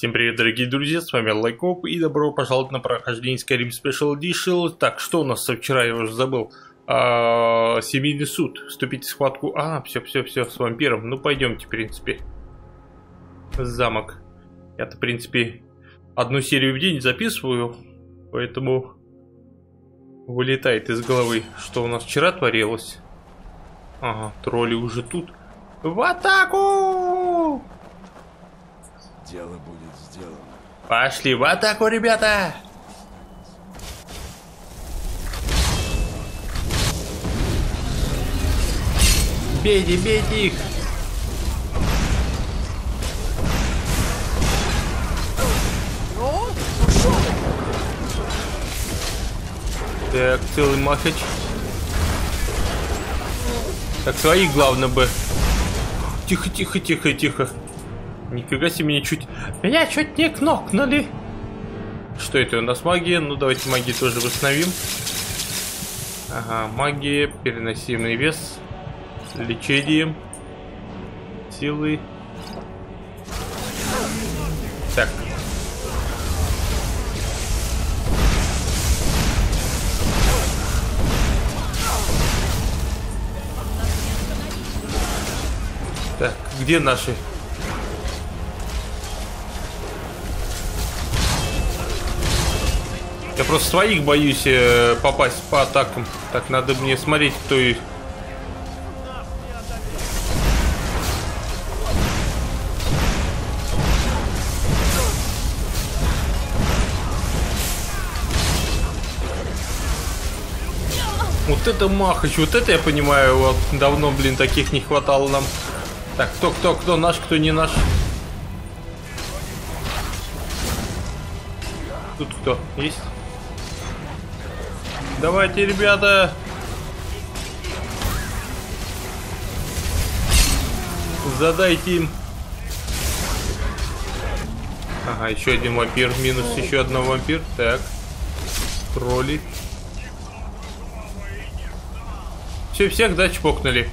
Всем привет, дорогие друзья, с вами Лайкоп и добро пожаловать на прохождение Skyrim Special Edition. Так, что у нас со вчера, я уже забыл. А, семейный суд. Вступить в схватку. А, все, все, все, с вампиром. Ну, пойдемте, в принципе. Замок. Я-то, в принципе, одну серию в день записываю, поэтому вылетает из головы, что у нас вчера творилось. Ага, тролли уже тут. В атаку! Дело будет сделано. Пошли в атаку, ребята! Бейте, бейте их! Так, целый махач. Так, своих главное бы. Тихо, тихо, тихо, тихо. Нифига себе, меня чуть... Меня чуть не кнокнули. Что это у нас магия? Ну, давайте магию тоже восстановим. Ага, магия, переносимый вес, лечение, силы. Так. Так, где наши? Я просто своих боюсь э, попасть по атакам. Так, надо мне смотреть, кто их. Вот это махач, вот это я понимаю, вот давно, блин, таких не хватало нам. Так, кто, кто, кто наш, кто не наш. Тут кто? Есть? Давайте, ребята. Задайте им. Ага, еще один вампир. Минус еще одного вампир. Так. Тролли. Все, всех, да, чпокнули?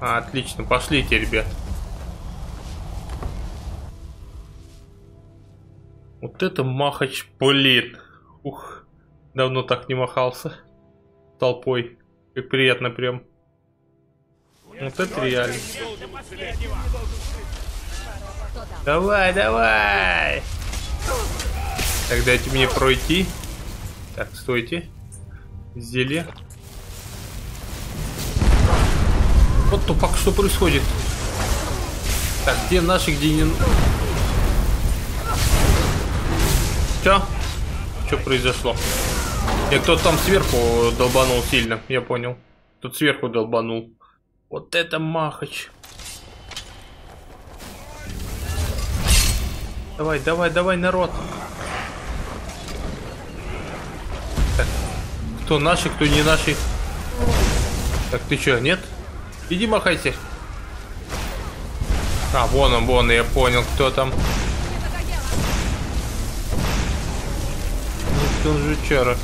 А, отлично, пошлите, ребят. Вот это махач, блин. Ух, давно так не махался. Толпой. Как приятно прям. Вот это реально. Давай, давай! Так, дайте мне пройти. Так, стойте. Зелье. Вот тупак, что происходит? Так, где наши, где не... Чё? Что произошло? Я кто-то там сверху долбанул сильно, я понял. Тут сверху долбанул. Вот это махач. Давай, давай, давай, народ. Так, кто наши, кто не наши. Так, ты что, нет? Иди махайся. А, вон он, вон, я понял, кто там. Он жучара.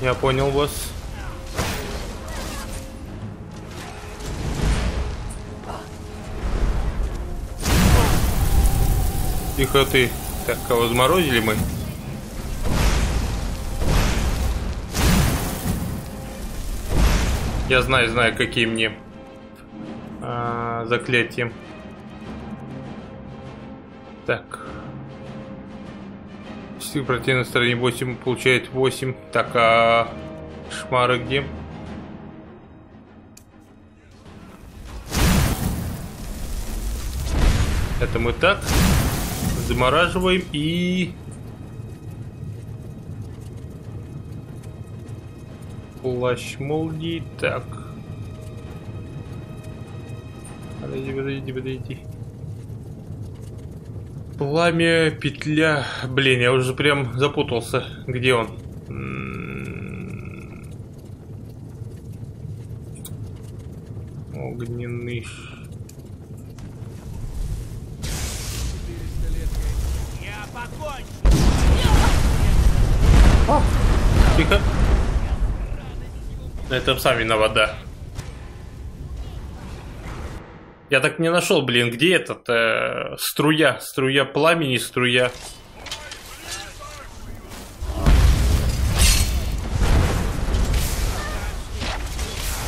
Я понял вас. Тихо ты. Так, кого заморозили мы? Я знаю, знаю, какие мне а, заклятия. Так. Если в противной стороне 8 получает 8. Так, а шмары где? Это мы так. Замораживаем и... Плащ молнии. Так. Подойди, подойди, подойди. Пламя, петля. Блин, я уже прям запутался. Где он? Огненный. Тихо. Это сам виноват, да. Я так не нашел, блин, где этот э, струя, струя пламени, струя.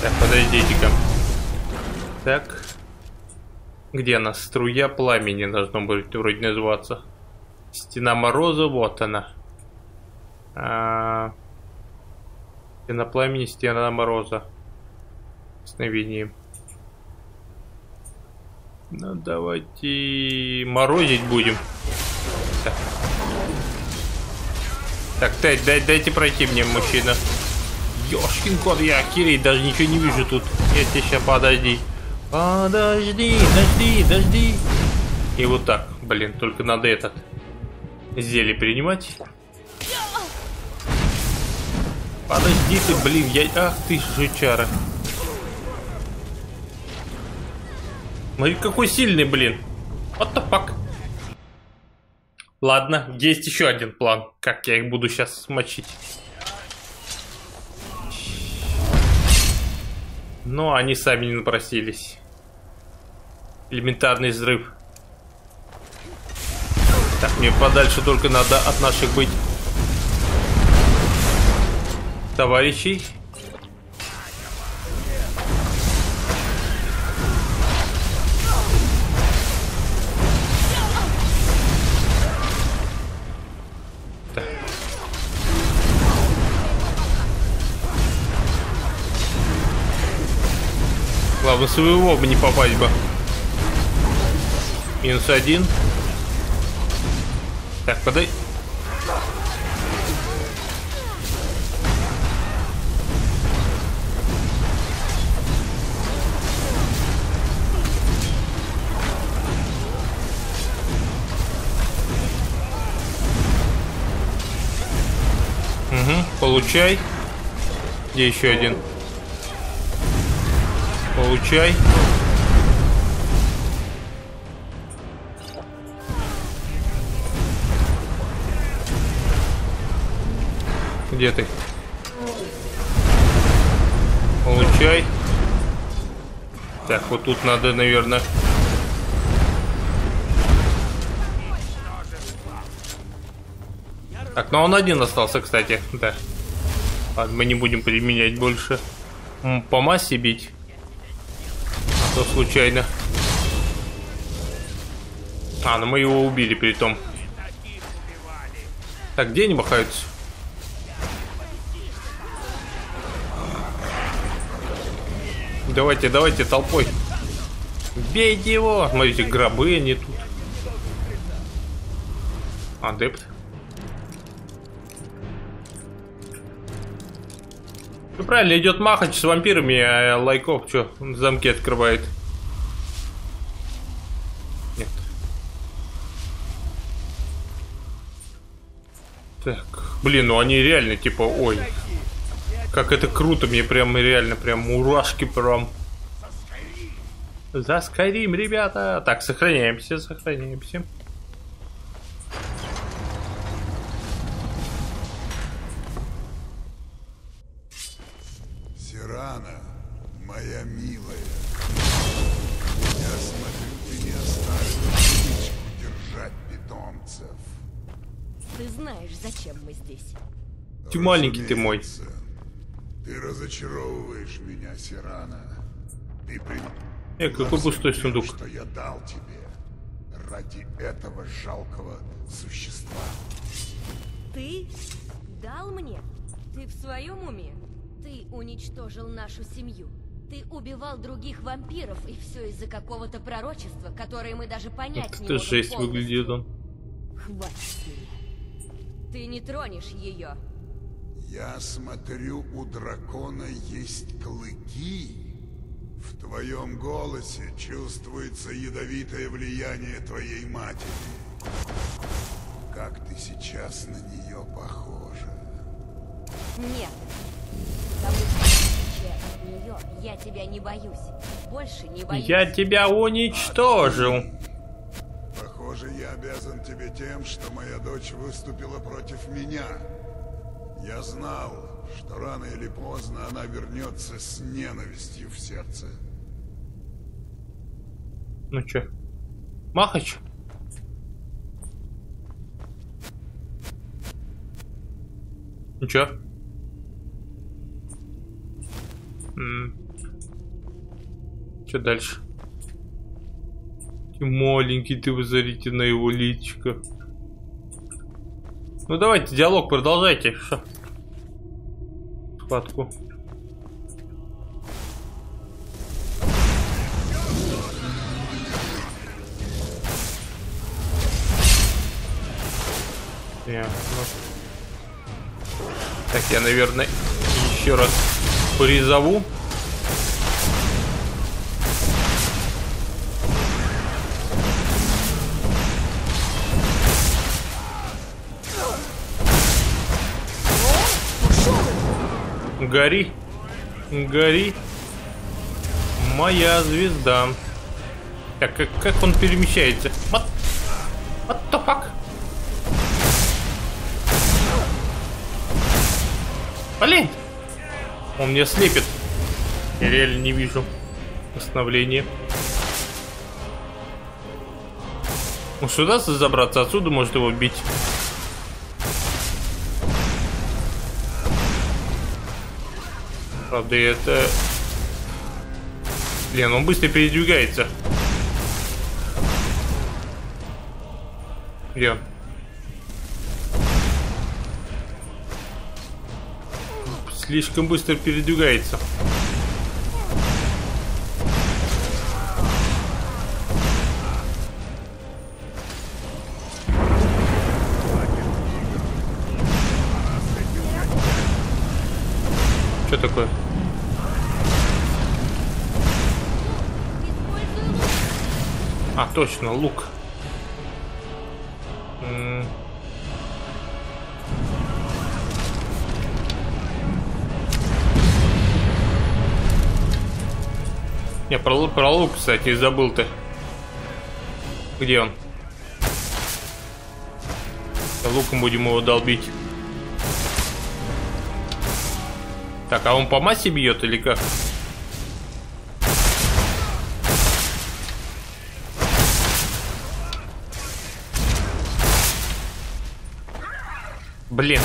Так, подождите-ка. Так. Где она? Струя пламени должно быть вроде называться. Стена мороза, вот она. А... Стена пламени, стена мороза. Сновением. Ну, давайте морозить будем. Так, так дай, дай, дайте пройти мне, мужчина. Ёшкин кот, я охереть, даже ничего не вижу тут. Я тебе сейчас подожди. Подожди, дожди, дожди. И вот так, блин, только надо этот зелье принимать. Подожди ты, блин, я... Ах ты, жучара. Смотри, какой сильный, блин. What the fuck? Ладно, есть еще один план. Как я их буду сейчас смочить. Но они сами не напросились. Элементарный взрыв. Так, мне подальше только надо от наших быть товарищей. Главное, своего бы не попасть бы. Минус один. Так, подай. Угу, получай. Где еще один? Получай. Где ты? Получай. Так, вот тут надо, наверное... Так, ну он один остался, кстати, да. Ладно, мы не будем применять больше. По массе бить то случайно. А, ну мы его убили при том. Так, где они махаются? Давайте, давайте, толпой. Бейте его! Смотрите, гробы они тут. Адепт. Правильно, идет махач с вампирами, а лайков что, замки открывает. Нет. Так, блин, ну они реально типа, ой. Как это круто, мне прям реально прям мурашки прям. Заскорим, ребята. Так, сохраняемся, сохраняемся. Ты маленький ты мой. Ты разочаровываешь меня, Сирана. Ты при... Э, какой пустой сундук. Что я дал тебе ради этого жалкого существа. Ты дал мне? Ты в своем уме? Ты уничтожил нашу семью. Ты убивал других вампиров, и все из-за какого-то пророчества, которое мы даже понять как не можем. жесть полностью. выглядит он. Хватит меня. Ты не тронешь ее. Я смотрю, у дракона есть клыки. В твоем голосе чувствуется ядовитое влияние твоей матери. Как ты сейчас на нее похожа. Нет. Потому что в отличие от нее я тебя не боюсь. Больше не боюсь. Я тебя уничтожил. Похоже, я обязан тебе тем, что моя дочь выступила против меня. Я знал, что рано или поздно она вернется с ненавистью в сердце. Ну чё? Махач? Ну чё? М. Чё дальше? Маленький ты, вы зарите на его личико. Ну давайте, диалог продолжайте. Шо? Схватку. Ясно. Так, я, наверное, еще раз призову. Гори, гори, моя звезда. Так, как, как он перемещается? What, what the fuck? Блин! Он меня слепит. Я реально не вижу восстановления. Ну сюда забраться, отсюда может его бить. Правда, это... Блин, он быстро передвигается. Где? Слишком быстро передвигается. Точно, лук. Не, про, про лук, кстати, забыл ты. Где он? Луком будем его долбить. Так, а он по массе бьет или как? Блин.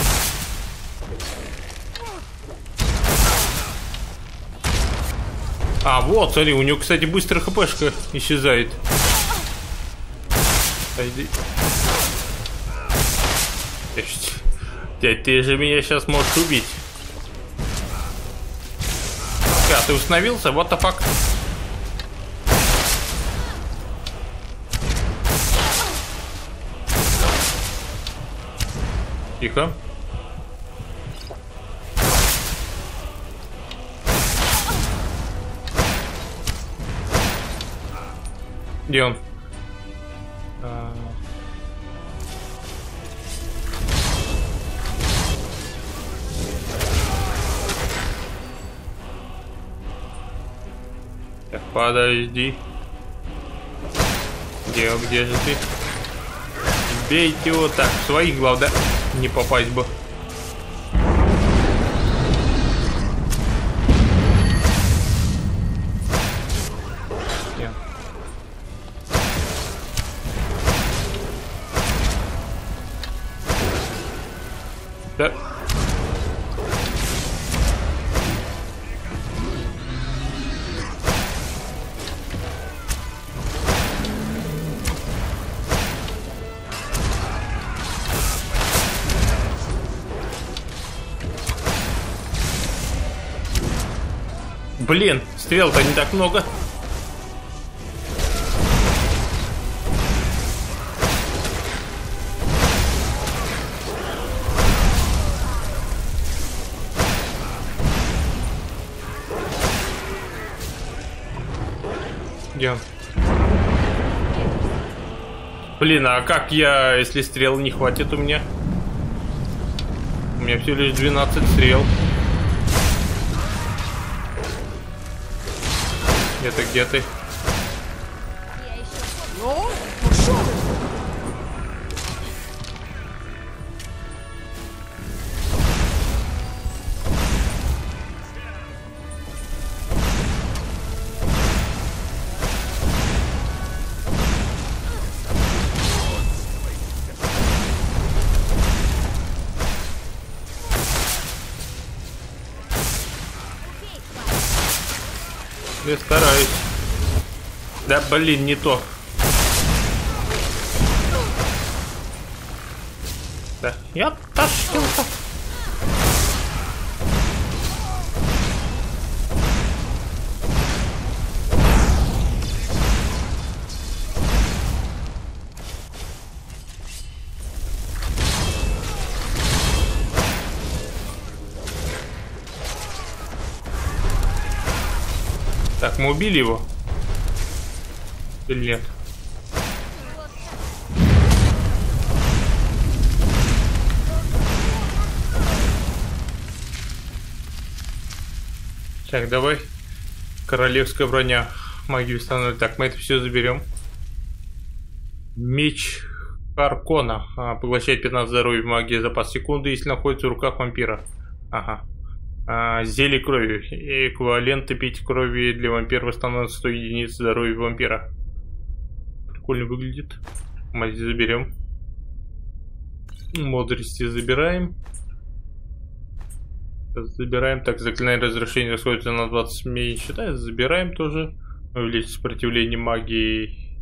А, вот, смотри, у него, кстати, быстро хпшка исчезает. Пойди. Дядь, ты же меня сейчас можешь убить. А, ты установился? What the fuck? Тихо. Где он? А. Так, подожди. Где, где же ты? Бейте его так. Своих глав? Не попасть бы. Блин, стрел-то не так много. Где он? Блин, а как я, если стрел не хватит у меня? У меня всего лишь 12 стрел. Где-то, где ты? Я стараюсь. Да блин, не то. Да, я тащился. Мы убили его? Или нет? Так, давай. Королевская броня. Магию установить. Так, мы это все заберем. Меч Харкона. А, поглощает 15 здоровья магии запас секунды, если находится в руках вампира. Ага. А, зелье крови. Эквиваленты 5 крови для вампира восстановится 100 единиц здоровья вампира. Прикольно выглядит. Мазь заберем. Бодрости забираем. Забираем. Так, заклинание разрушения расходится на 20 меньше. Да, забираем тоже. Увеличить сопротивление магии.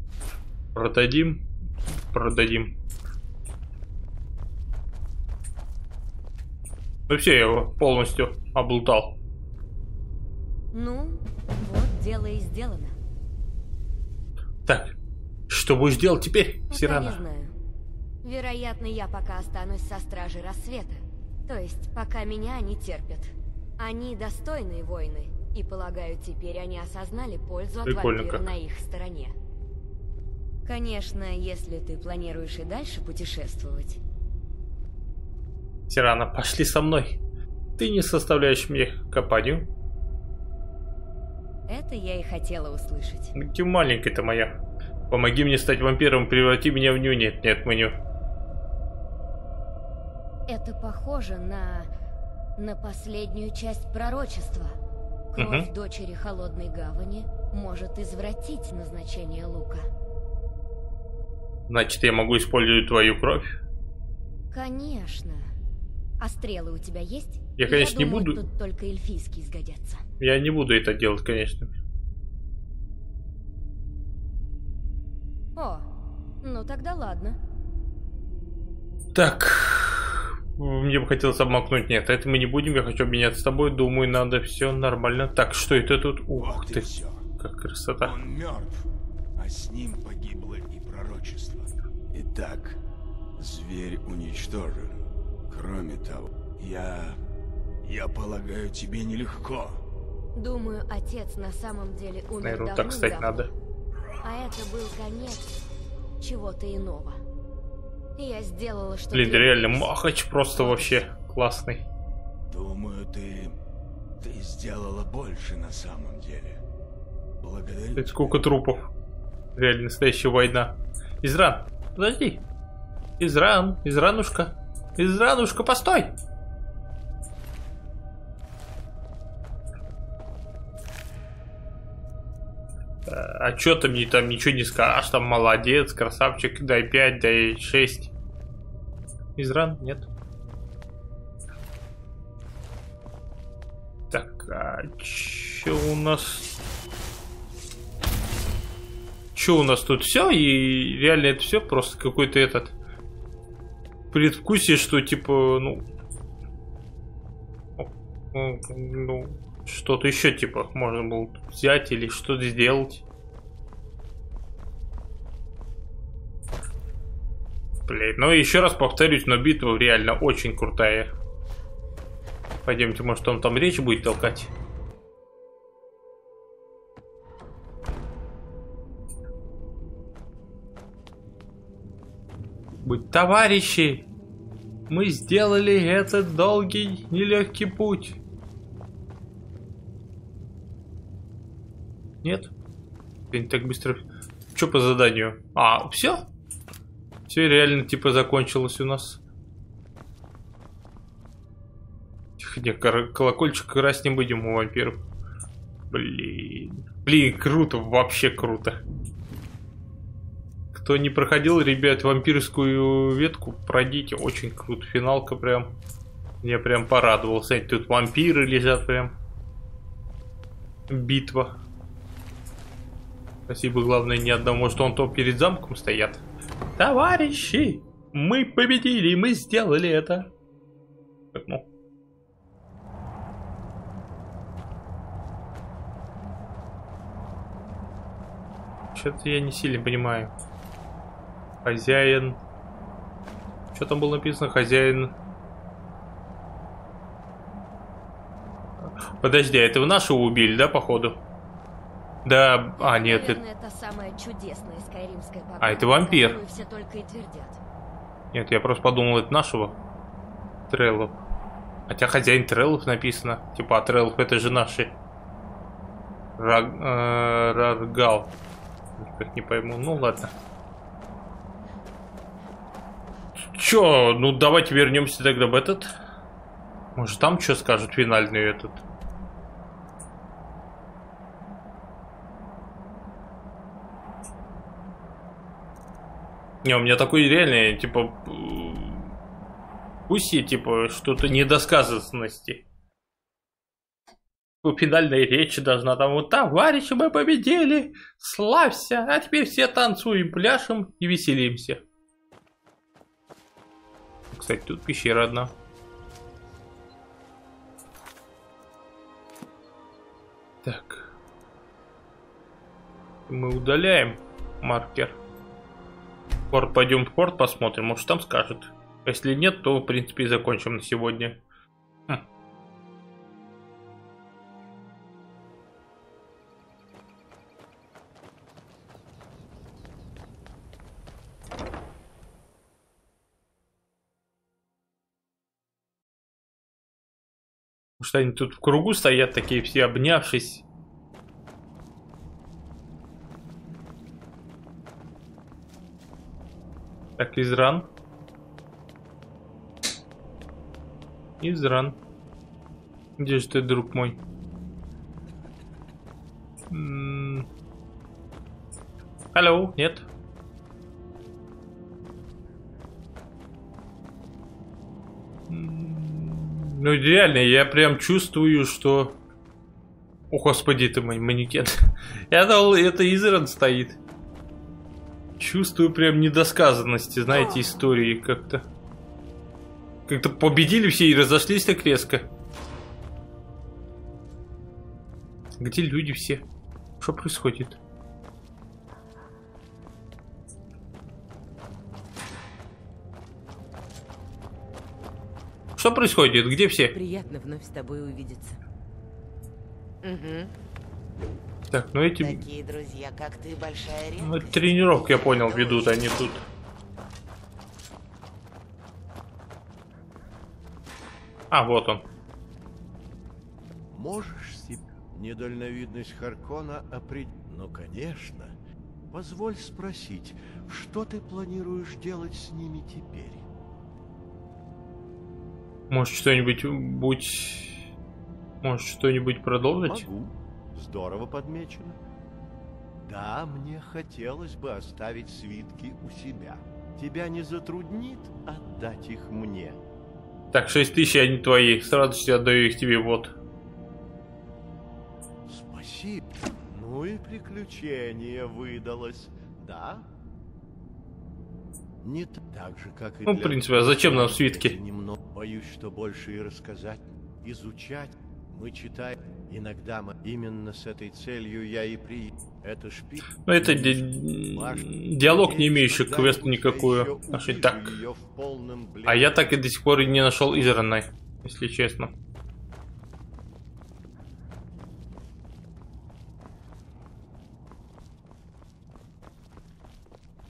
Продадим. Продадим. Ну все, я его полностью облутал. Ну, вот дело и сделано. Так, что будешь делать теперь, Пока Сирана? не знаю. Вероятно, я пока останусь со стражей рассвета. То есть, пока меня они терпят. Они достойные воины. И полагаю, теперь они осознали пользу от вампира как. на их стороне. Конечно, если ты планируешь и дальше путешествовать. Сирана, пошли со мной. Ты не составляешь мне компанию. Это я и хотела услышать. Ты маленькая-то моя. Помоги мне стать вампиром, преврати меня в ню. Нет, меню. Это похоже на... на последнюю часть пророчества. Кровь Мгм. дочери Холодной Гавани может извратить назначение лука. Значит, я могу использовать твою кровь? Конечно. А стрелы у тебя есть? Я, конечно, не думаю, буду- тут только эльфийские сгодятся. Я не буду это делать, конечно. О, ну тогда ладно. Так. Мне бы хотелось обмакнуть. Нет, это мы не будем. Я хочу обменяться с тобой. Думаю, надо все нормально. Так, что это тут? Ух Вот ты. все. Как красота. Он мертв, а с ним погибло и пророчество. Итак, зверь уничтожен. Кроме того, я... Я полагаю, тебе нелегко. Думаю, отец на самом деле умер Наверное, так стать надо. А это был конец чего-то иного. Я сделала, что Блин, реально, Махач просто вообще классный. Думаю, ты... Ты сделала больше на самом деле. Благодарю Это сколько трупов. Реально, настоящая война. Изран, подожди. Изран, Изранушка. Изранушка, постой! Э, А чё ты мне там ничего не скажешь? Там молодец, красавчик, дай 5, дай 6. Изран? Нет. Так, а чё у нас? Чё у нас тут все? И реально это все просто какой-то этот предвкусие, что типа, ну, ну, ну, что-то еще типа можно было взять или что-то сделать. Блин, ну еще раз повторюсь, но битва реально очень крутая. Пойдемте, может он там речь будет толкать. Будь товарищи, мы сделали этот долгий, нелегкий путь. Нет? Блин, так быстро. Что по заданию? А, все? Все реально типа закончилось у нас. Тихо, не, колокольчик красть не будем у вампиров. Блин. Блин, круто, вообще круто. Кто не проходил, ребят, вампирскую ветку, пройдите. Очень круто. Финалка прям. Я прям порадовался. Тут вампиры лежат прям. Битва. Спасибо, главное, ни одного, может он то перед замком стоят. Товарищи, мы победили, мы сделали это. Так, ну. Что-то я не сильно понимаю. Хозяин. Что там было написано? Хозяин. Подожди, а это вы нашего убили, да, походу? Да, а, нет, Наверное, это самая чудесная скайримская погода, А, это вампир. все только и твердят. Нет, я просто подумал, это нашего Треллов. Хотя хозяин Треллов написано. Типа, а Треллов это же наши. Раг, э, Раргал. Как не пойму. Ну ладно. Чё, ну давайте вернемся тогда в этот. Может там что скажут финальный этот. Не, у меня такой реальный, типа, пусть типа, что-то недосказанности. Ну, Финальная речь должна там вот товарищи, мы победили, славься, а теперь все танцуем, пляшем и веселимся. Кстати, тут пещера одна. Так. Мы удаляем маркер. Порт, пойдем в порт посмотрим, может там скажет. Если нет, то в принципе и закончим на сегодня. Хм. Потому что они тут в кругу стоят, такие все обнявшись. Так, изран. Изран. Где же ты, друг мой? Алло, нет? Ну реально, я прям чувствую, что... О, господи, ты мой манекен. Я думал, это Изран стоит. Чувствую прям недосказанности, знаете, истории как-то. Как-то победили все и разошлись так резко. Где люди все? Что происходит? Что происходит? Где все? Приятно вновь с тобой увидеться. Угу. Так, ну эти... Такие друзья, как ты, большая Ну, редкость. тренировку, я понял, ведут, они тут. А, вот он. Можешь себе недальновидность Харкона определить? Ну, конечно. Позволь спросить, что ты планируешь делать с ними теперь? Может, что-нибудь будь... Может, что-нибудь продолжить? Могу. Здорово подмечено. Да, мне хотелось бы оставить свитки у себя. Тебя не затруднит отдать их мне? Так, 6 тысяч, они твои. С радостью отдаю их тебе, вот. Спасибо. Ну и приключение выдалось, да? Не так же, как и Ну, в принципе, а зачем нам свитки? Немного боюсь, что больше и рассказать, изучать. Мы читаем. Иногда мы именно с этой целью я и при. Это шпиль. Ну, это ди- диалог, не имеющий к квесту никакую. отношения. Так, а я так и до сих пор и не нашел Изерной, если честно.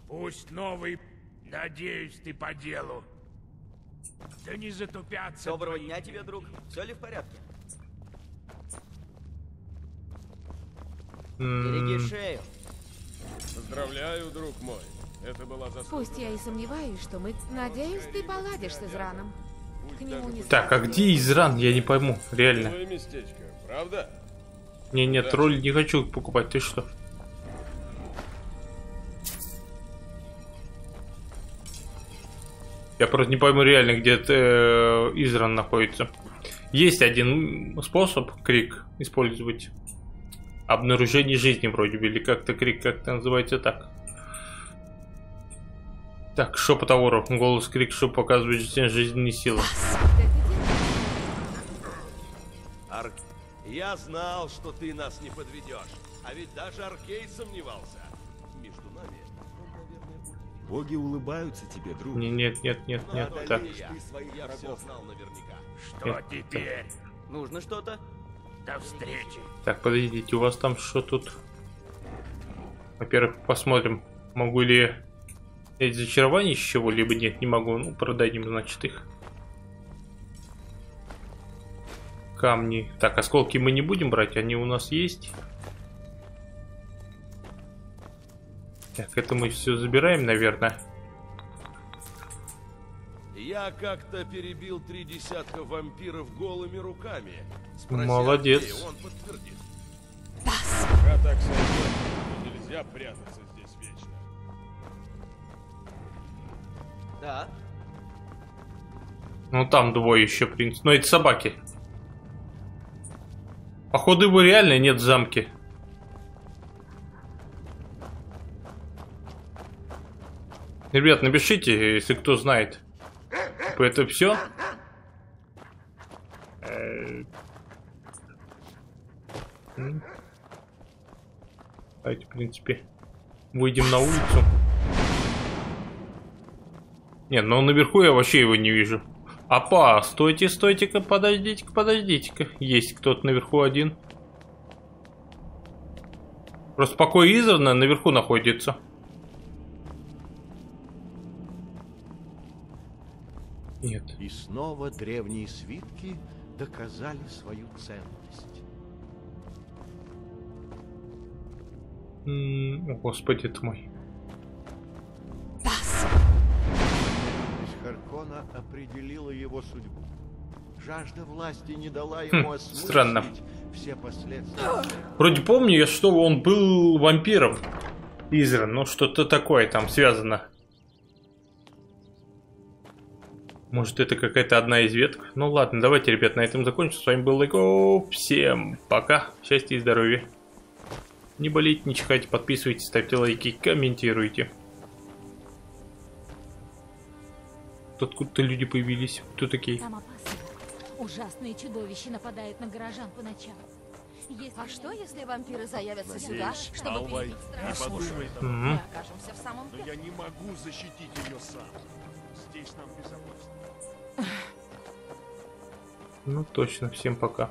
Пусть новый... Надеюсь, ты по делу. Да не затупятся Доброго твои- дня тебе, друг. Все ли в порядке? Береги шею. Поздравляю, друг мой. Это была заслуга. Пусть я и сомневаюсь, что мы... Надеюсь, ты поладишь с Израном. К нему не Так, а где Изран? Я не пойму, реально. Местечко, правда? Не, нет, тролль не хочу покупать, ты что? Я просто не пойму реально, где э, Изран находится. Есть один способ, крик, использовать. Обнаружение жизни вроде бы, или как-то крик, как-то называется так. Так, шепот Ауров, голос крик, что показывает жизненные силы. Ар... Я знал, что ты нас не подведешь. А ведь даже Аркей сомневался. Боги улыбаются тебе, друг. Не, нет, нет, нет, нет, Надо так. ли я? Ты своих врагов знал наверняка. Что Нет, теперь? Нужно что-то? До встречи. Так, подождите, у вас там что тут? Во-первых, посмотрим, могу ли эти зачарования из чего-либо нет, не могу. Ну, продадим, значит, их. Камни. Так, осколки мы не будем брать, они у нас есть. Так, это мы все забираем, наверное. Я как-то перебил три десятка вампиров голыми руками. Спроси Молодец. Аркея, он подтвердит. Пока так сойдет, нельзя прятаться здесь вечно. Да. Ну, там двое еще, принц. Но это собаки. Походу, его реально нет в замке. Ребят, напишите, если кто знает. Типа, Это все? Давайте, в принципе, выйдем на улицу. Нет, ну наверху я вообще его не вижу. Апа, стойте, стойте-ка, подождите-ка, подождите-ка. Есть кто-то наверху один. Просто покой Изерна наверху находится. Нет. И снова древние свитки доказали свою ценность. М, О, господи ты мой. Из Харкона определила его судьбу. Жажда власти не дала ему осмыслить странно. все последствия. Вроде помню я, что он был вампиром. Изран, ну что-то такое там связано. Может это какая-то одна из веток? Ну ладно, давайте, ребят, на этом закончим. С вами был Лайко. Всем пока. Счастья и здоровья. Не болейте, не чихайте, подписывайтесь, ставьте лайки, комментируйте. Тут откуда-то люди появились. Кто такие? Там опасно. Ужасные чудовища нападают на горожан по ночам. Если А что, если вампиры заявятся Надеюсь, сюда, чтобы Алвай об Мгм. Мы окажемся в самом Но я не могу защитить ее сам. Здесь нам безопасно. Ну точно, всем пока.